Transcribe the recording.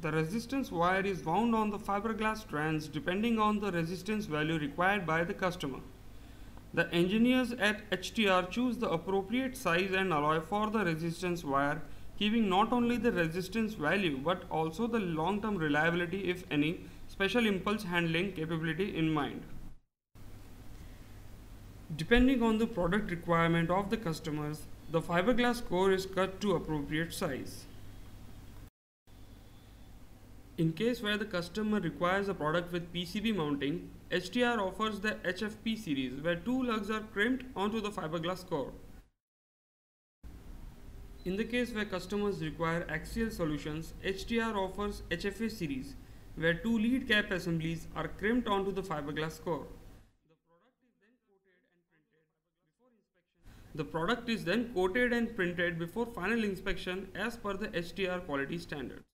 The resistance wire is wound on the fiberglass strands depending on the resistance value required by the customer. The engineers at HTR choose the appropriate size and alloy for the resistance wire, keeping not only the resistance value but also the long term reliability, if any, special impulse handling capability in mind. Depending on the product requirement of the customers, the fiberglass core is cut to appropriate size. In case where the customer requires a product with PCB mounting, HTR offers the HFP series where two lugs are crimped onto the fiberglass core. In the case where customers require axial solutions, HTR offers HFA series where two lead cap assemblies are crimped onto the fiberglass core. The product is then coated and printed before final inspection as per the HTR quality standards.